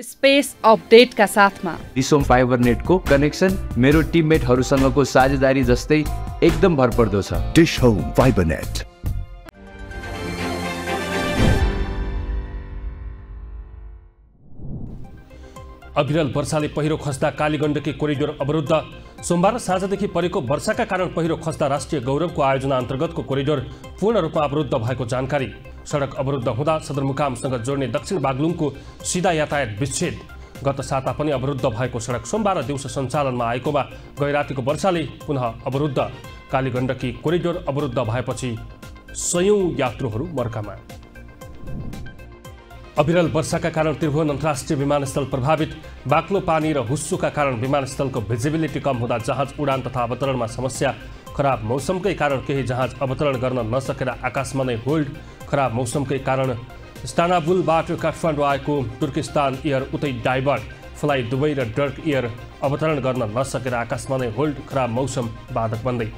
Space अपडेटका साथमा। रिसोम fibre नेटको connection मेरो टिममेटहरूसँगको साझेदारी जस्तै एकदम भरपर्दो छ। Dish Home FiberNet. अविरल वर्षाले पहिरो खस्दा कालीगण्डकी कोरिडोर अवरुद्ध। सोमबार साँझदेखि परेको वर्षाका कारण पहिरो खस्दा राष्ट्रिय गौरवको आयोजना अन्तर्गतको कोरिडोर पूर्ण रूपमा अवरुद्ध भएको जानकारी। सडक अवरुद्ध हुँदा सदरमुकामसँग जोड्ने दक्षिण बागलुङको सिधा यातायात विच्छेद। गत साता पनि अवरुद्ध भएको सडक सोमबार दिउँसो सञ्चालनमा आएकोमा गैरातीको वर्षाले पुनः अवरुद्ध। कालीगण्डकी कोरिडोर अवरुद्ध भएपछि सयौँ यात्रुहरू मर्कामा। अविरल वर्षाका कारण त्रिभुवन अन्तर्राष्ट्रिय विमानस्थल प्रभावित बाक्लो पानी र हुस्सुका कारण विमानस्थलको भिजिबिलिटी कम हुँदा जहाज उडान तथा अवतरणमा समस्या खराब मौसमकै कारण केही जहाज अवतरण गर्न नसकेर आकाशमा नै होल्ड खराब मौसमकै कारण स्टानाबुलबाट काठमाडौँ आएको तुर्किस्तान एयर उतै डाइभर्ट फ्लाइ दुबई र डर्क एयर अवतरण गर्न नसकेर आकाशमा नै होल्ड खराब मौसम बाधक बन्दै।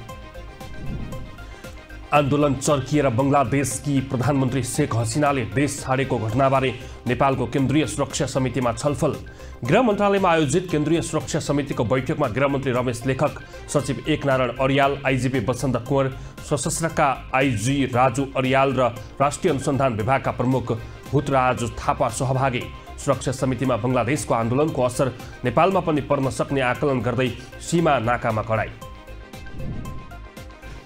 आन्दोलन चर्किएर बङ्गलादेशकी प्रधानमन्त्री शेख हसिनाले देश छाडेको घटनाबारे नेपालको केन्द्रीय सुरक्षा समितिमा छलफल। गृह मन्त्रालयमा आयोजित केन्द्रीय सुरक्षा समितिको बैठकमा गृहमन्त्री रमेश लेखक सचिव एकनारायण अरियाल आइजिपी वसन्त कुँवर सशस्त्रका आइजी राजु अरियाल र राष्ट्रिय अनुसन्धान विभागका प्रमुख भूतराज थापा सहभागी। सुरक्षा समितिमा बङ्गलादेशको आन्दोलनको असर नेपालमा पनि पर्न सक्ने आकलन गर्दै सीमा नाकामा कडाई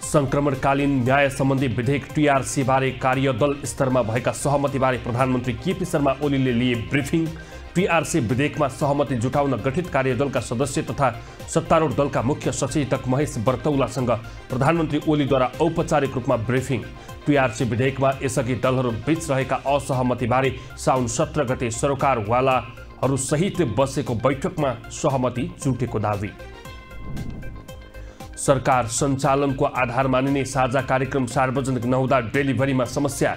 सङ्क्रमणकालीन न्याय सम्बन्धी विधेयक टिआरसीबारे कार्यदल स्तरमा भएका सहमतिबारे प्रधानमन्त्री केपी शर्मा ओलीले लिए ब्रिफिङ। टिआरसी विधेयकमा सहमति जुटाउन गठित कार्यदलका सदस्य तथा सत्तारूढ दलका मुख्य सचेतक महेश बर्तौलासँग प्रधानमन्त्री ओलीद्वारा औपचारिक रूपमा ब्रिफिङ। टिआरसी विधेयकमा यसअघि दलहरू बीच रहेका असहमतिबारे साउन सत्र गते सरोकारवालाहरूसहित बसेको बैठकमा सहमति जुटेको दावी। सरकार सञ्चालनको आधार मानिने साझा कार्यक्रम सार्वजनिक नहुँदा डेलिभरीमा समस्या।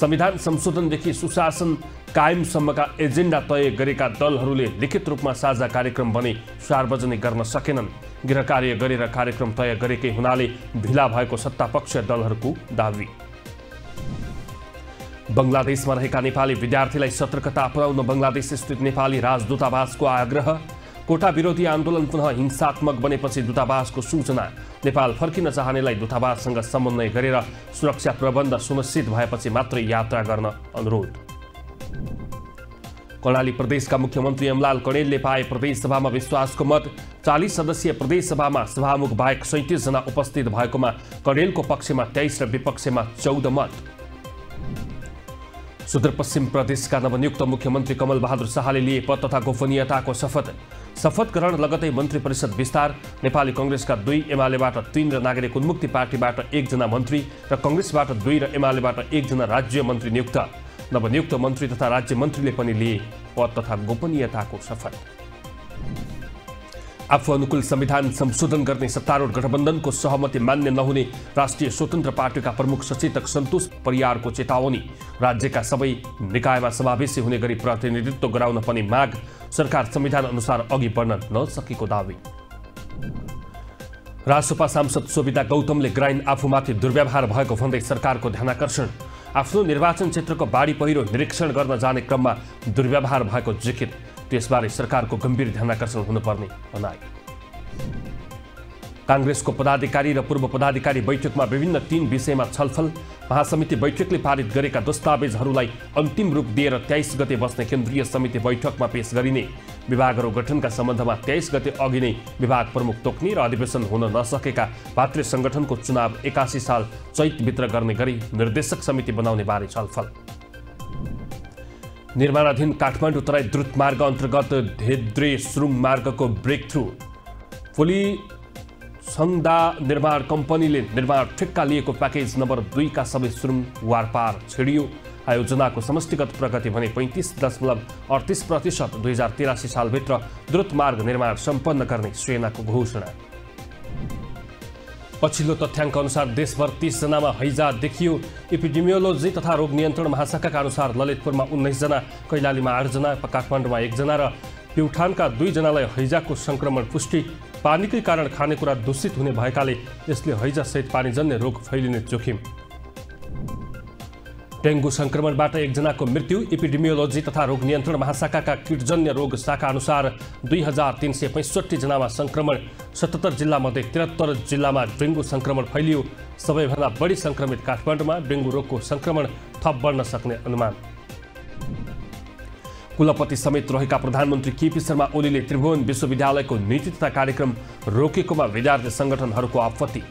संविधान संशोधनदेखि सुशासन कायमसम्मका एजेन्डा तय गरेका दलहरूले लिखित रूपमा साझा कार्यक्रम भने सार्वजनिक गर्न सकेनन्। गृह कार्य गरेर कार्यक्रम तय गरेकै हुनाले ढिला भएको सत्तापक्ष दलहरूको दावी। बङ्गलादेशमा रहेका नेपाली विद्यार्थीलाई सतर्कता अपनाउन बङ्गलादेश स्थित नेपाली राजदूतावासको आग्रह। कोटा विरोधी आन्दोलन पुनः हिंसात्मक बनेपछि दूतावासको सूचना। नेपाल फर्किन चाहनेलाई दूतावाससँग समन्वय गरेर सुरक्षा प्रबन्ध सुनिश्चित भएपछि मात्रै यात्रा गर्न अनुरोध। कर्णाली प्रदेशका मुख्यमन्त्री एमलाल कणेलले पाए प्रदेशसभामा विश्वासको मत। चालिस सदस्यीय प्रदेशसभामा सभामुख बाहेक सैँतिसजना उपस्थित भएकोमा कणेलको पक्षमा तेइस र विपक्षमा चौध मत। सुदूरपश्चिम प्रदेशका नवनियुक्त मुख्यमन्त्री कमल बहादुर शाहले लिए पद तथा गोपनीयताको शपथ। शपथ ग्रहण लगतै मन्त्री परिषद विस्तार नेपाली कङ्ग्रेसका दुई एमालेबाट तीन र नागरिक उन्मुक्ति पार्टीबाट एकजना मन्त्री र कङ्ग्रेसबाट दुई र एमालेबाट एकजना राज्य मन्त्री नियुक्त। नवनियुक्त मन्त्री तथा राज्य मन्त्रीले पनि लिए पद तथा गोपनीयताको शपथ। आफू अनुकूल संविधान संशोधन गर्ने सत्तारूढ गठबन्धनको सहमति मान्य नहुने राष्ट्रिय स्वतन्त्र पार्टीका प्रमुख सचेतक सन्तोष परियारको चेतावनी। राज्यका सबै निकायमा समावेशी हुने गरी प्रतिनिधित्व गराउन पनि माग। सरकार संविधान अनुसार अघि बढ्न नसकेको दावी। राजसपा सांसद सोभिता गौतमले ग्राइन आफूमाथि दुर्व्यवहार भएको भन्दै सरकारको ध्यानाकर्षण। आफ्नो निर्वाचन क्षेत्रको बाढी पहिरो निरीक्षण गर्न जाने क्रममा दुर्व्यवहार भएको जिकिर। त्यसबारे सरकारको गम्भीर ध्यानाकर्षण हुनुपर्ने भनाए काङ्ग्रेसको पदाधिकारी र पूर्व पदाधिकारी बैठकमा विभिन्न तीन विषयमा छलफल महासमिति बैठकले पारित गरेका दस्तावेजहरूलाई अन्तिम रूप दिएर तेइस गते बस्ने केन्द्रीय समिति बैठकमा पेश गरिने विभागहरू गठनका सम्बन्धमा तेइस गते अघि नै विभाग प्रमुख तोक्ने र अधिवेशन हुन नसकेका भातृ सङ्गठनको चुनाव एकासी साल चैतभित्र गर्ने गरी निर्देशक समिति बनाउने बारे छलफल। निर्माणाधीन काठमाडौँ तराई द्रुत मार्ग अन्तर्गत धेद्रे सुरुङ मार्गको ब्रेक थ्रु फुली सङ्दा निर्माण कम्पनीले निर्माण ठेक्का लिएको प्याकेज नम्बर दुईका सबै सुरुङ वारपार छिडियो। आयोजनाको समष्टिगत प्रगति भने पैँतिस दशमलव अडतिस प्रतिशत दुई हजार तिरासी सालभित्र द्रुत मार्ग निर्माण सम्पन्न गर्ने सेनाको घोषणा। पछिल्लो तथ्याङ्क अनुसार देशभर तिसजनामा हैजा देखियो। इपिडिमियोलोजी तथा रोग नियन्त्रण महाशाखाका अनुसार ललितपुरमा उन्नाइसजना कैलालीमा आठजना काठमाडौँमा एकजना र प्युठानका दुईजनालाई हैजाको सङ्क्रमण पुष्टि पानीकै कारण खानेकुरा दूषित हुने भएकाले यसले हैजासहित पानीजन्य रोग फैलिने जोखिम। डेङ्गु सङ्क्रमणबाट एकजनाको मृत्यु इपिडेमियोलोजी तथा रोग नियन्त्रण महाशाखाका किटजन्य रोग शाखा अनुसार दुई हजार तिन सय पैँसठी जनामा सङ्क्रमण सतहत्तर जिल्लामध्ये त्रिहत्तर जिल्लामा डेङ्गु सङ्क्रमण फैलियो। सबैभन्दा बढी सङ्क्रमित काठमाडौँमा डेङ्गु रोगको सङ्क्रमण थप बढ्न सक्ने अनुमान। कुलपति समेत रहेका प्रधानमन्त्री केपी शर्मा ओलीले त्रिभुवन विश्वविद्यालयको नीति तथा कार्यक्रम रोकेकोमा विद्यार्थी सङ्गठनहरूको आपत्ति।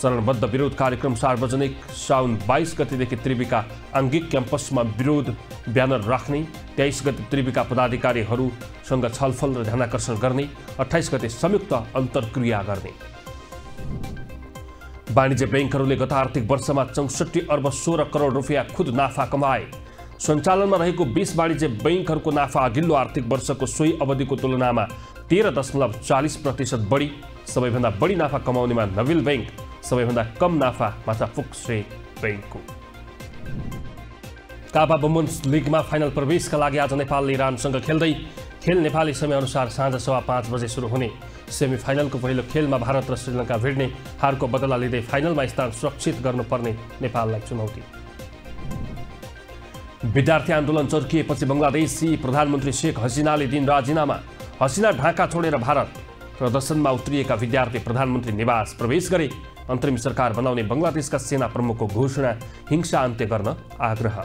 चरणबद्ध विरोध कार्यक्रम सार्वजनिक साउन बाइस गतिदेखि त्रिविका आङ्गिक क्याम्पसमा विरोध ब्यानर राख्ने तेइस गति त्रिविका पदाधिकारीहरूसँग छलफल र ध्यानकर्षण गर्ने अठाइस गते संयुक्त अन्तर्क्रिया गर्ने। वाणिज्य ब्याङ्कहरूले गत आर्थिक वर्षमा चौसठी अर्ब सोह्र करोड रुपियाँ खुद नाफा कमाए। सञ्चालनमा रहेको बिस वाणिज्य बैङ्कहरूको नाफा अघिल्लो आर्थिक वर्षको सोही अवधिको तुलनामा तेह्र दशमलव चालिस प्रतिशत बढी। सबैभन्दा बढी नाफा कमाउनेमा नविल ब्याङ्क सबैभन्दा कम नाफा माछा फुक्से ब्याङ्कको कापा वुमन्स लिगमा फाइनल प्रवेशका लागि आज नेपालले इरानसँग खेल्दै खेल नेपाली समयअनुसार साँझ सवा पाँच बजे सुरु हुने। सेमी फाइनलको पहिलो खेलमा भारत र श्रीलङ्का भिड्ने हारको बदला लिँदै फाइनलमा स्थान सुरक्षित गर्नुपर्ने नेपाललाई चुनौती। विद्यार्थी आन्दोलन चर्किएपछि बङ्गलादेशी प्रधानमन्त्री शेख हसिनाले दिन राजिनामा। हसिना ढाका छोडेर भारत। प्रदर्शनमा उत्रिएका विद्यार्थी प्रधानमन्त्री निवास प्रवेश गरे। अन्तरिम सरकार बनाउने बङ्गलादेशका सेना प्रमुखको घोषणा हिंसा अन्त्य गर्न आग्रह।